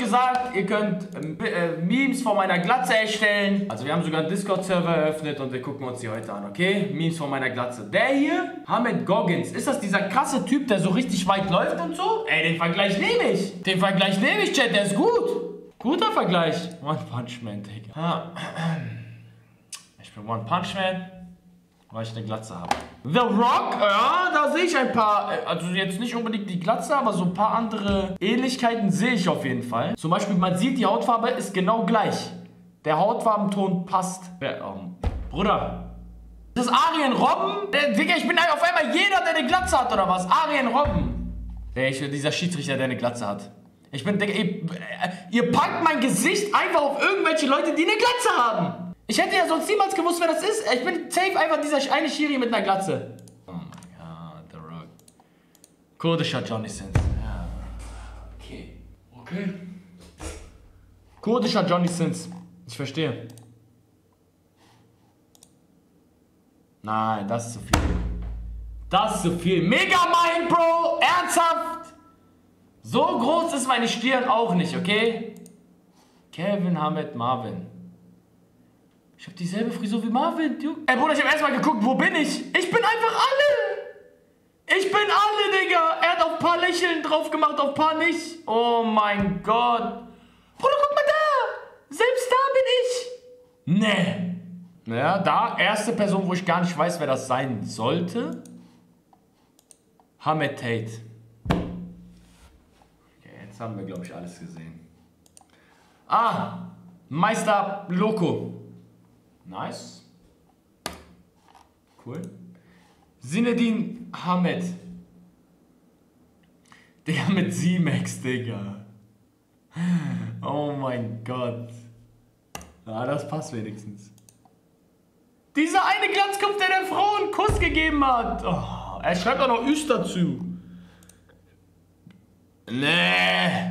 gesagt, ihr könnt äh, Memes von meiner Glatze erstellen. Also wir haben sogar einen Discord-Server eröffnet und wir gucken uns die heute an, okay? Memes von meiner Glatze. Der hier, Hamed Goggins, ist das dieser krasse Typ, der so richtig weit läuft und so? Ey, den Vergleich nehme ich. Den Vergleich nehme ich, Chat, der ist gut. Guter Vergleich. One Punch Man, Digga. Ah. Ich bin One Punch Man weil ich eine Glatze habe. The Rock, ja, da sehe ich ein paar, äh, also jetzt nicht unbedingt die Glatze, aber so ein paar andere Ähnlichkeiten sehe ich auf jeden Fall. Zum Beispiel, man sieht, die Hautfarbe ist genau gleich. Der Hautfarbenton passt. Ja, oh, Bruder, das ist Arjen Robben? Der, Digga, ich bin auf einmal jeder, der eine Glatze hat, oder was? Arjen Robben. Der, ich, dieser Schiedsrichter, der eine Glatze hat. Ich bin, Digga, ihr, ihr packt mein Gesicht einfach auf irgendwelche Leute, die eine Glatze haben. Ich hätte ja sonst niemals gewusst, wer das ist. Ich bin safe einfach dieser eine Schiri mit einer Glatze. Oh mein Gott, The Rock. Kurdischer Johnny Sins. Ja. Okay. Okay. Kurdischer Johnny Sins. Ich verstehe. Nein, das ist zu viel. Das ist zu viel. Megamind, Bro! Ernsthaft? So groß ist meine Stirn auch nicht, okay? Kevin Hamed Marvin. Ich habe dieselbe Frisur wie Marvin. Du. Ey, Bruder, ich habe erstmal geguckt, wo bin ich? Ich bin einfach alle. Ich bin alle, Digga. Er hat auf ein paar Lächeln drauf gemacht, auf paar nicht. Oh mein Gott. Bruder, guck mal da. Selbst da bin ich. Nee. Naja, da, erste Person, wo ich gar nicht weiß, wer das sein sollte. Hamed Tate. Okay, jetzt haben wir, glaube ich, alles gesehen. Ah, Meister Loco. Nice. Cool. Sinedin Hamed. Digga, mit Z-Max, Digga. Oh mein Gott. Ah, das passt wenigstens. Dieser eine Glatzkopf, der der Frau einen Kuss gegeben hat. Oh, er schreibt auch noch Üst dazu. Nee.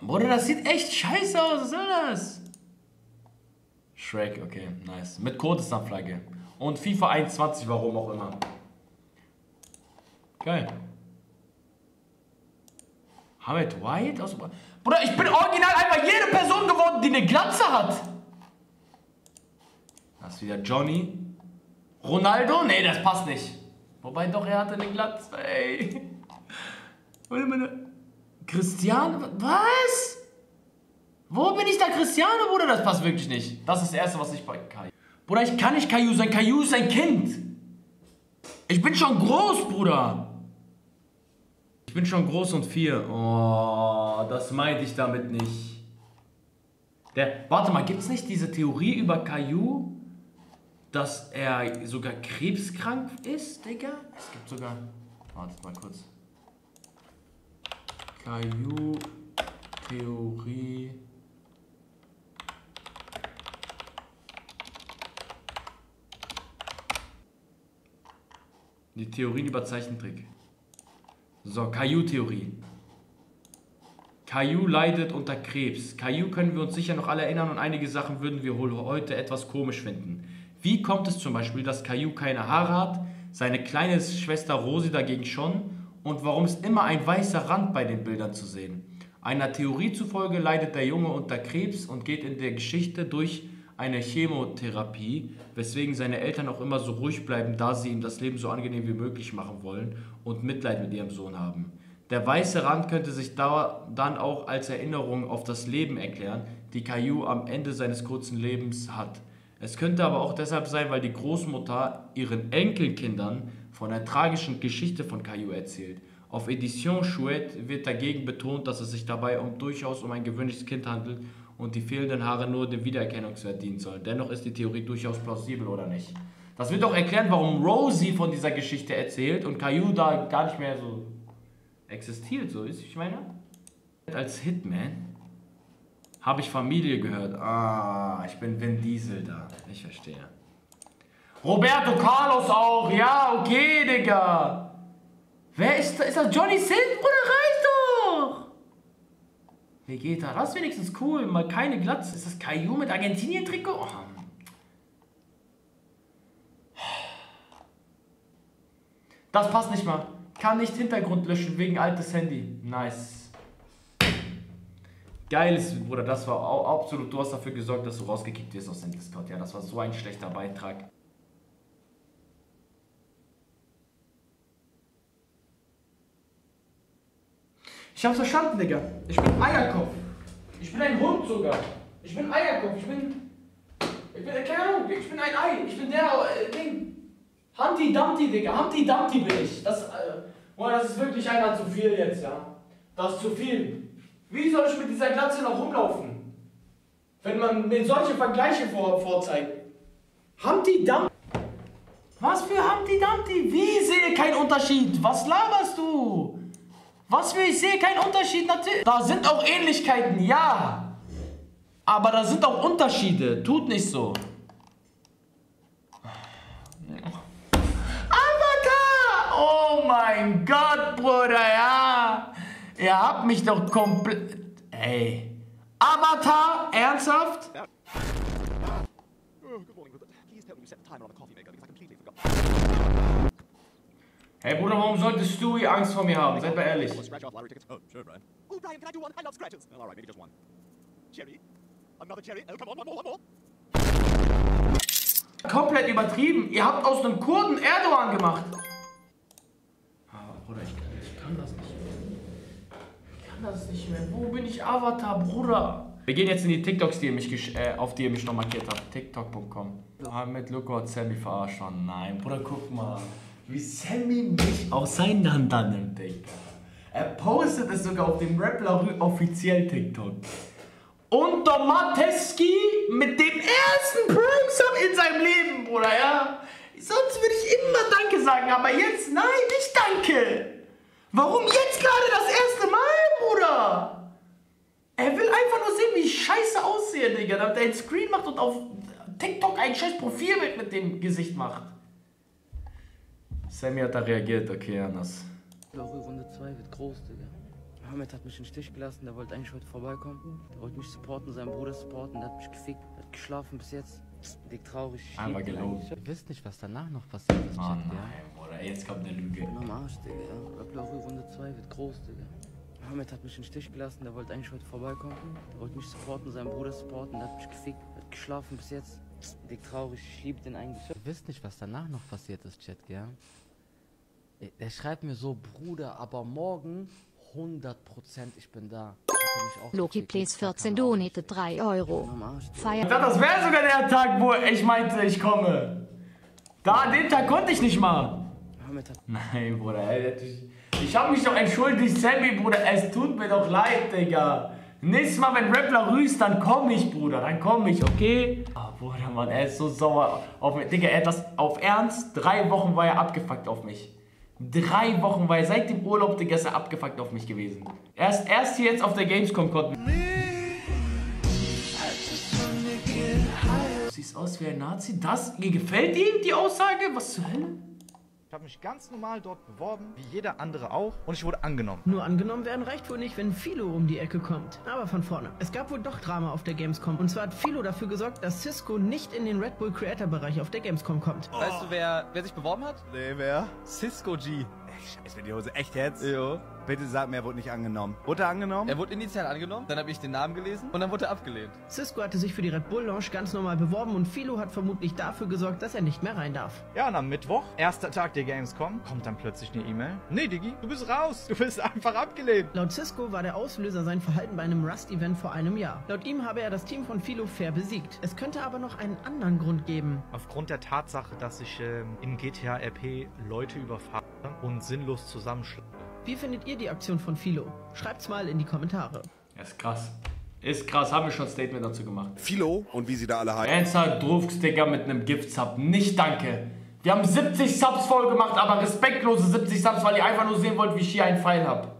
Bruder, das sieht echt scheiße aus. Was soll das? Shrek, okay, nice. Mit Kurdistan-Flagge. Und FIFA 21, warum auch immer. Geil. Hamid White aus. Bruder, ich bin original einfach jede Person geworden, die eine Glatze hat. Das ist wieder Johnny. Ronaldo? Nee, das passt nicht. Wobei doch, er hatte eine Glatze, ey. Warte mal. Cristiano? Was? Wo bin ich da Cristiano, Bruder? Das passt wirklich nicht. Das ist das Erste, was ich bei Caillou... Bruder, ich kann nicht Caillou sein. Caillou ist ein Kind. Ich bin schon groß, Bruder. Ich bin schon groß und vier. Oh, das meinte ich damit nicht. Der, warte mal, gibt es nicht diese Theorie über Caillou, dass er sogar krebskrank ist, Digga? Es gibt sogar... Warte mal kurz. Caillou-Theorie. Die Theorien über Zeichentrick. So, Caillou-Theorie. Caillou leidet unter Krebs. Caillou können wir uns sicher noch alle erinnern und einige Sachen würden wir heute etwas komisch finden. Wie kommt es zum Beispiel, dass Caillou keine Haare hat, seine kleine Schwester Rosi dagegen schon und warum ist immer ein weißer Rand bei den Bildern zu sehen. Einer Theorie zufolge leidet der Junge unter Krebs und geht in der Geschichte durch eine Chemotherapie, weswegen seine Eltern auch immer so ruhig bleiben, da sie ihm das Leben so angenehm wie möglich machen wollen und Mitleid mit ihrem Sohn haben. Der weiße Rand könnte sich dann auch als Erinnerung auf das Leben erklären, die Caillou am Ende seines kurzen Lebens hat. Es könnte aber auch deshalb sein, weil die Großmutter ihren Enkelkindern von der tragischen Geschichte von Caillou erzählt. Auf Edition Chouette wird dagegen betont, dass es sich dabei um durchaus um ein gewöhnliches Kind handelt und die fehlenden Haare nur dem Wiedererkennungswert dienen sollen. Dennoch ist die Theorie durchaus plausibel, oder nicht? Das wird auch erklären, warum Rosie von dieser Geschichte erzählt und Caillou da gar nicht mehr so existiert, so ist, ich meine. Als Hitman habe ich Familie gehört. Ah, ich bin Vin Diesel da. Ich verstehe. Roberto Carlos auch. Ja, okay, Digga. Wer ist da? Ist das Johnny Sin? Bruder, reicht doch. Vegeta, das ist wenigstens cool. Mal keine Glatze. Ist das Caillou mit Argentinien-Trikot? Oh. Das passt nicht mal. Kann nicht Hintergrund löschen wegen altes Handy. Nice. Geiles, Bruder, das war absolut, du hast dafür gesorgt, dass du rausgekickt wirst aus dem Discord. Ja, das war so ein schlechter Beitrag. Ich hab's verstanden, Digga. Ich bin Eierkopf. Ich bin ein Hund sogar. Ich bin Eierkopf. Ich bin. Ich bin, keine Ahnung, ich bin ein Ei. Ich bin der äh, Ding. Humpty Dumpty, Digga. Humpty Dumpty bin ich. Das, äh, boah, das ist wirklich einer zu viel jetzt, ja. Das ist zu viel. Wie soll ich mit dieser Glatze noch rumlaufen? Wenn man mir solche Vergleiche vor, vorzeigt. Humpty Dumpty. Was für Humpty Dumpty? Wie sehe keinen Unterschied? Was laberst du? Was für ich sehe keinen Unterschied natürlich. Da sind auch Ähnlichkeiten, ja. Aber da sind auch Unterschiede. Tut nicht so. Avatar! Oh mein Gott, Bruder, ja. Ihr habt mich doch komplett... Ey. Avatar? Ernsthaft? Ja. Hey Bruder, warum sollte Stewie Angst vor mir haben? Seid mal ehrlich. Komplett übertrieben. Ihr habt aus einem Kurden Erdogan gemacht. Aber Bruder, ich kann, ich kann das nicht mehr. Ich kann das nicht mehr. Wo bin ich Avatar, Bruder? Wir gehen jetzt in die TikToks, die mich, äh, auf die ihr mich noch markiert habt. TikTok.com. Mit Luko hat Sammy verarscht. Oh nein, Bruder, guck mal wie Sammy mich auseinandernimmt, Digga. Er postet es sogar auf dem Rappler offiziell TikTok. Und Domateski mit dem ersten Prime-Song in seinem Leben, Bruder, ja? Sonst würde ich immer Danke sagen, aber jetzt, nein, nicht Danke. Warum jetzt gerade das erste Mal, Bruder? Er will einfach nur sehen, wie ich scheiße aussehe, Digga. Damit er einen Screen macht und auf TikTok ein scheiß Profilbild mit dem Gesicht macht. Sammy hat da reagiert, okay, anders. Runde 2 wird groß, Digga. Mohammed hat mich im Stich gelassen, der wollte eigentlich heute vorbeikommen. Der wollte mich supporten, seinen Bruder supporten, der hat mich gefickt, der hat geschlafen bis jetzt. Dick traurig. Einfach gelogen. Ihr wisst nicht, was danach noch passiert ist, Oh nein, ja? Bruder, jetzt kommt eine Lüge. Ich bin am Arsch, Digga, ja. Rappler Runde 2 wird groß, Digga. Mohammed hat mich im Stich gelassen, der wollte eigentlich heute vorbeikommen. Der wollte mich supporten, seinen Bruder supporten, der hat mich gefickt, der hat geschlafen bis jetzt. Dick traurig, ich liebe den eigentlich. Ihr wisst nicht, was danach noch passiert ist, Chat, gell? Der schreibt mir so, Bruder, aber morgen 100% ich bin da. Loki Plays 14 donated 3 Euro. Feier das wäre sogar der Tag, wo ich meinte, ich komme. Da, an dem Tag konnte ich nicht mal. Nein, Bruder, ich, ich habe mich doch entschuldigt, Sammy, Bruder. Es tut mir doch leid, Digga. Nächstes Mal, wenn Rappler rüßt, dann komm ich, Bruder. Dann komm ich, okay? Oh, Bruder, Mann, er ist so sauer auf mich. Digga, er hat das auf Ernst. Drei Wochen war er abgefuckt auf mich. Drei Wochen er seit dem Urlaub der Gäste abgefuckt auf mich gewesen. Erst, erst hier jetzt auf der Gamescom konnten. Siehst aus wie ein Nazi. Das, mir gefällt ihm die Aussage? Was zur Hölle? Ich habe mich ganz normal dort beworben, wie jeder andere auch, und ich wurde angenommen. Nur angenommen werden reicht wohl nicht, wenn Philo um die Ecke kommt. Aber von vorne. Es gab wohl doch Drama auf der Gamescom. Und zwar hat Philo dafür gesorgt, dass Cisco nicht in den Red Bull Creator Bereich auf der Gamescom kommt. Oh. Weißt du, wer, wer sich beworben hat? Nee, wer? Cisco G. Ey, scheiß mir die Hose. Echt jetzt? Jo. Bitte sag mir, er wurde nicht angenommen. Wurde er angenommen? Er wurde initial angenommen, dann habe ich den Namen gelesen und dann wurde er abgelehnt. Cisco hatte sich für die Red Bull Launch ganz normal beworben und Philo hat vermutlich dafür gesorgt, dass er nicht mehr rein darf. Ja, und am Mittwoch, erster Tag der Gamescom, kommt dann plötzlich eine E-Mail. Nee, Digi, du bist raus. Du bist einfach abgelehnt. Laut Cisco war der Auslöser sein Verhalten bei einem Rust-Event vor einem Jahr. Laut ihm habe er das Team von Philo fair besiegt. Es könnte aber noch einen anderen Grund geben. Aufgrund der Tatsache, dass ich ähm, in GTA RP Leute überfahre und sinnlos zusammenschlage. Wie findet ihr die Aktion von Philo? Schreibt's mal in die Kommentare. Ja, ist krass. Ist krass, haben wir schon ein Statement dazu gemacht. Philo und wie sie da alle heißen. Ernster Drufsticker mit einem Gift-Sub. Nicht danke. Wir haben 70 Subs voll gemacht, aber respektlose 70 Subs, weil ihr einfach nur sehen wollt, wie ich hier einen Pfeil hab.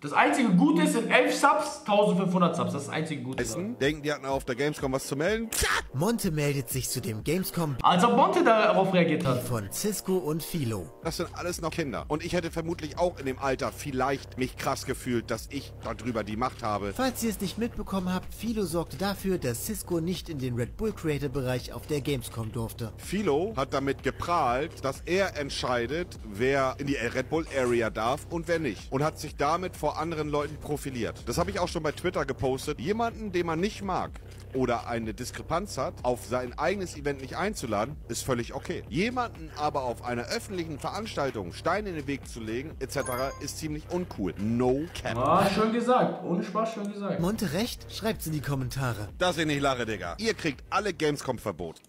Das einzige Gute ist, sind 11 Subs, 1500 Subs. Das ist das einzige Gute. daran. Denken, die hatten auf der Gamescom was zu melden? Monte meldet sich zu dem Gamescom Als ob Monte darauf reagiert hat. von Cisco und Philo. Das sind alles noch Kinder. Und ich hätte vermutlich auch in dem Alter vielleicht mich krass gefühlt, dass ich darüber die Macht habe. Falls ihr es nicht mitbekommen habt, Philo sorgte dafür, dass Cisco nicht in den Red Bull Creator Bereich auf der Gamescom durfte. Philo hat damit geprahlt, dass er entscheidet, wer in die Red Bull Area darf und wer nicht. Und hat sich damit vor anderen Leuten profiliert. Das habe ich auch schon bei Twitter gepostet. Jemanden, den man nicht mag oder eine Diskrepanz hat, auf sein eigenes Event nicht einzuladen, ist völlig okay. Jemanden aber auf einer öffentlichen Veranstaltung Steine in den Weg zu legen, etc., ist ziemlich uncool. No cap. Ah, schön gesagt. Ohne Spaß, schön gesagt. Monte recht? Schreibt's in die Kommentare. Dass ich nicht lache, Digga. Ihr kriegt alle Gamescom-Verbot.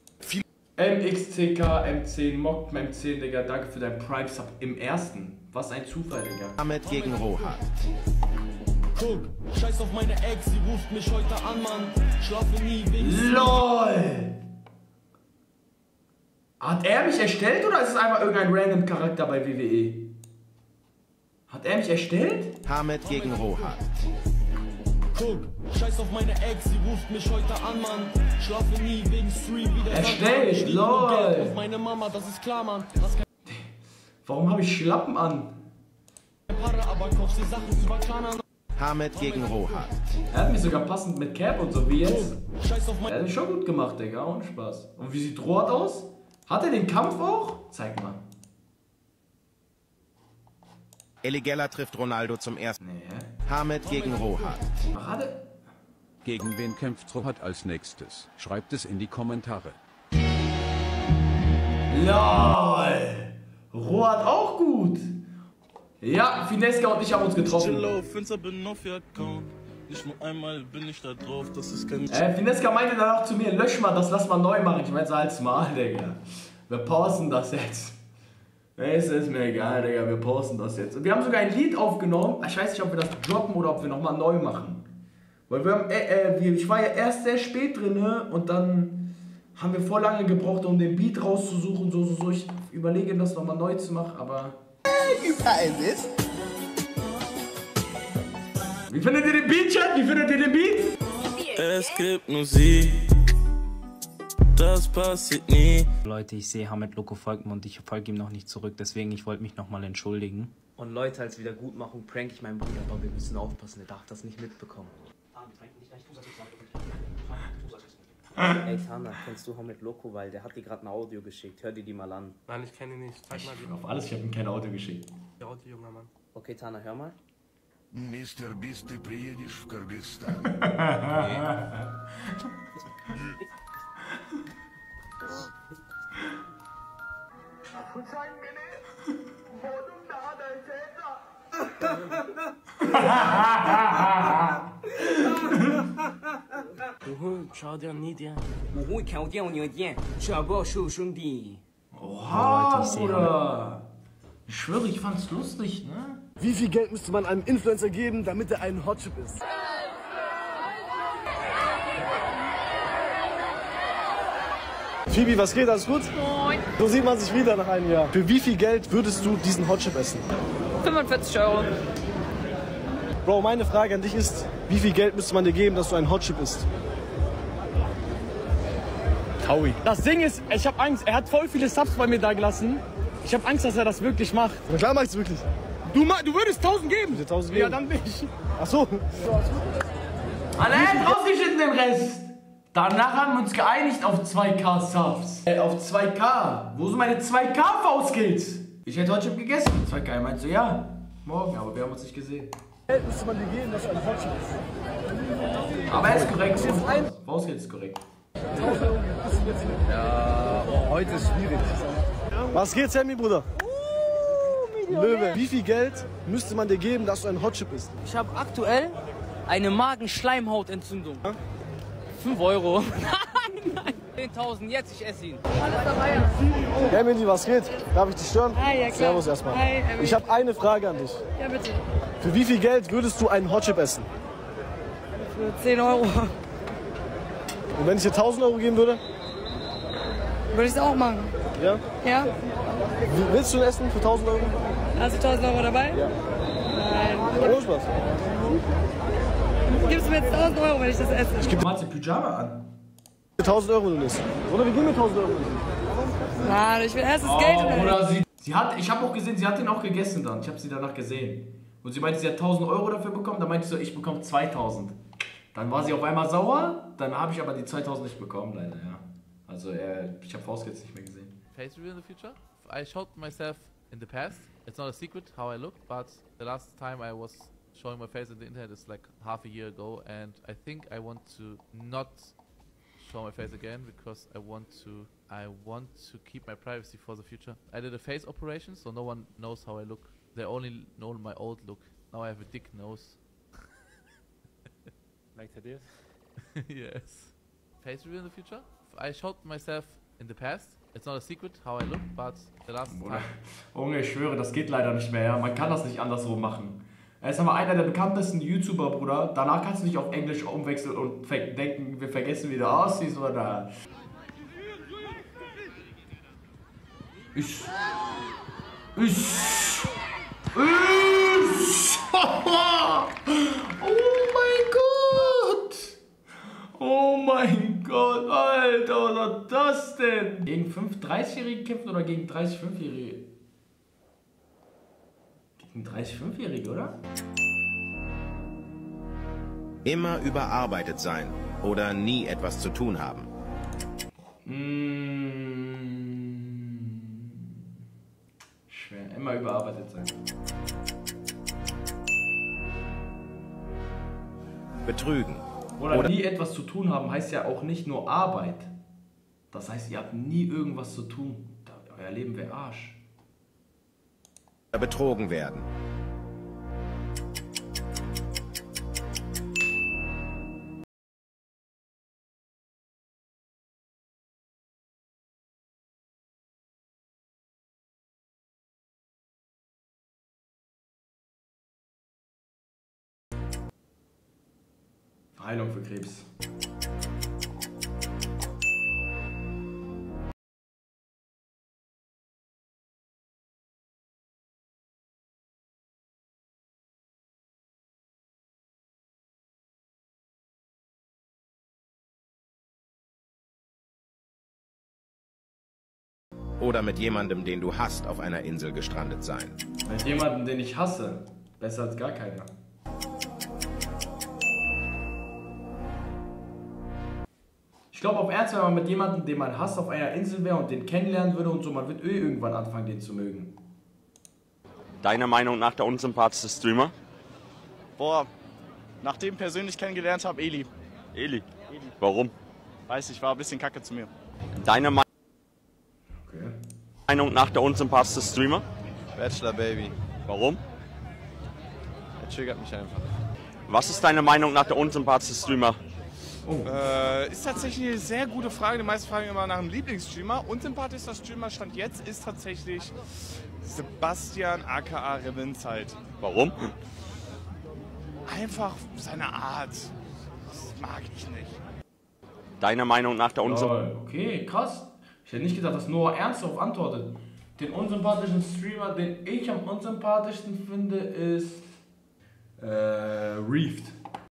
MXCK, M10, Mock M10, Digga, danke für dein Prime-Sub im ersten. Was ein Zufall, Digga. Ahmed gegen Rohat. Guck, scheiß auf meine Ex, sie ruft mich heute an, Mann. Schlafe nie wegen LOL! Hat er mich erstellt oder ist es einfach irgendein random Charakter bei WWE? Hat er mich erstellt? Hamed gegen Rohat. Guck, scheiß auf meine Ex, sie ruft mich heute an, Mann. Schlafe nie wegen Stream wieder. Erstellt, lol. Auf meine Mama, das ist klar, Mann. Warum habe ich Schlappen an? Hamed gegen Rohat. Er hat mich sogar passend mit Cap und so wie jetzt. Er hat mich schon gut gemacht, Digga, ohne Spaß. Und wie sieht Rohat aus? Hat er den Kampf auch? Zeig mal. Eligella trifft Ronaldo zum ersten. Nee, hä? Hamed gegen Rohat. Er... Gegen wen kämpft Rohat als nächstes? Schreibt es in die Kommentare. LOL! Rohat auch gut! Ja, Fineska und ich haben uns getroffen. Nicht nur einmal bin ich da drauf, das ist kein Äh, Fineska meinte dann auch zu mir, lösch mal das, lass mal neu machen. Ich meinte, halt's mal, Digga. Wir pausen das jetzt. Es ist mir egal, Digga, wir posten das jetzt. Und wir haben sogar ein Lied aufgenommen. Ich weiß nicht, ob wir das droppen oder ob wir nochmal neu machen. Weil wir haben, äh, äh, ich war ja erst sehr spät drin und dann haben wir voll lange gebraucht, um den Beat rauszusuchen. So, so, so. Ich überlege, das nochmal neu zu machen, aber. Wie findet ihr den Beat, Chat? Wie findet ihr den Beat? Es gibt nur sie. Das passiert nie. Leute, ich sehe Hamed Loco folgt mir und ich folge ihm noch nicht zurück, deswegen ich wollte mich nochmal entschuldigen. Und Leute, als Wiedergutmachung prank ich meinen Bruder, aber wir müssen aufpassen, der darf das nicht mitbekommen. Ey Tana, kennst du Hamed Loco, weil der hat dir gerade ein Audio geschickt, hör dir die mal an. Nein, ich kenne ihn nicht. Zeig mal die Auf alles, ich habe ihm kein Auto geschickt. Audio, junger Mann. Okay Tana, hör mal. Мистер Бист, ты приедешь в Кыргызстан? Du Hund, schau dir nie dir.我会调掉你的店，这不是兄弟。 Oha, Bruder. Ich schwöre, ich fand's lustig, ne? Wie viel Geld müsste man einem Influencer geben, damit er ein Hotchip ist? Phoebe, was geht? Alles gut? Moin. So sieht man sich wieder nach einem Jahr. Für wie viel Geld würdest du diesen Hotchip essen? 45 Euro. Bro, meine Frage an dich ist, wie viel Geld müsste man dir geben, dass du einen Hotchip isst? Taui. Das Ding ist, ich habe Angst, er hat voll viele Subs bei mir da gelassen. Ich habe Angst, dass er das wirklich macht. Na klar mach ich's wirklich. Du, du würdest 1000 geben? 1000 geben? Ja, dann nicht. Ach so. Alle hat rausgeschnitten den Rest. Danach haben wir uns geeinigt auf 2K Subs. Äh, auf 2K. Wo sind meine 2K V-Skills? Ich hätte heute schon gegessen. 2K. Er meinte so, ja, morgen, aber wir haben uns nicht gesehen. Müsste man dir geben, dass du ein Hotchip isst. Aber er ist korrekt. V-Skills ist korrekt. Ja, heute ist schwierig. Was geht, Sammy, Bruder? Löwe, wie viel Geld müsste man dir geben, dass du ein Hotchip isst? Ich habe aktuell eine Magenschleimhautentzündung. 5 Euro. nein, nein. 10.000 jetzt, ich esse ihn. Emily, was geht? Darf ich dich stören? Hi, ja, klar. Servus erstmal. Hi, Emily. Ich habe eine Frage an dich. Ja, bitte. Für wie viel Geld würdest du einen Hotchip essen? Für 10 Euro. Und wenn ich dir 1000 Euro geben würde? Würde ich es auch machen. Ja? Ja? Wie- Willst du ein Essen für 1000 Euro? Hast du 1000 Euro dabei? Ja. nein. Ohne Spaß. Gibst du mir jetzt 1000 Euro, wenn ich das esse? Ich gebe mal den Pyjama an. 1000 Euro du nicht. Oder wir geben mir 1000 Euro. Mann, ich will erst das Oh, Geld oder sie, sie hat, ich habe auch gesehen, sie hat den auch gegessen dann. Ich habe sie danach gesehen. Und sie meinte, sie hat 1000 Euro dafür bekommen. Dann meinte ich so, ich bekomme 2000. Dann war sie auf einmal sauer. Dann habe ich aber die 2000 nicht bekommen, leider, ja. Also äh, ich habe Faust jetzt nicht mehr gesehen. face reveal in the future. I showed myself in the past. It's not a secret how I look, but the last time I was showing my face on the internet is like half a year ago, and I think I want to not show my face again because I want to I want to keep my privacy for the future. I did a face operation, so no one knows how I look. They only know my old look. Now I have a dick nose. Like that is? yes. Face reveal in the future. I showed myself in the past. It's not a secret how I look, but the last Bruder. time. Junge, ich schwöre, das geht leider nicht mehr. Ja? Man kann das nicht andersrum machen. Er ist aber einer der bekanntesten YouTuber, Bruder. Danach kannst du nicht auf Englisch umwechseln und denken, wir vergessen, wie du aussiehst, oder? Ich. Ich. Ich. Oh mein Gott! Oh mein Gott, Alter, was war das denn? Gegen 5 30-Jährige kämpfen oder gegen 30 5-Jährige? Gegen 30 5-Jährige, oder? Immer überarbeitet sein oder nie etwas zu tun haben. Schwer, immer überarbeitet sein. Betrügen. Oder, nie etwas zu tun haben heißt ja auch nicht nur Arbeit. Das heißt, ihr habt nie irgendwas zu tun. Euer Leben wäre Arsch. betrogen werden. Heilung für Krebs. Oder mit jemandem, den du hast, auf einer Insel gestrandet sein. Mit jemandem, den ich hasse. Besser als gar keiner. Ich glaube auf Ernst, wenn man mit jemandem, den man hasst, auf einer Insel wäre und den kennenlernen würde und so, man wird eh irgendwann anfangen, den zu mögen. Deiner Meinung nach der unsympathischste Streamer? Boah, nachdem persönlich kennengelernt habe, Eli. Eli. Warum? Weiß ich, war ein bisschen kacke zu mir. Deiner Me Meinung nach der unsympathischste Streamer? Bachelor Baby. Warum? Er triggert mich einfach. Was ist deine Meinung nach der unsympathischste Streamer? Äh, ist tatsächlich eine sehr gute Frage. Die meisten fragen immer nach einem Lieblingsstreamer. Unsympathischster Streamer stand jetzt ist tatsächlich Sebastian aka Revinzeit. Warum? Einfach seine Art. Das mag ich nicht. Deiner Meinung nach der unsympathischste Lol, okay, krass. Ich hätte nicht gedacht, dass Noah ernst darauf antwortet. Den unsympathischen Streamer, den ich am unsympathischsten finde, ist. Äh, Reefed.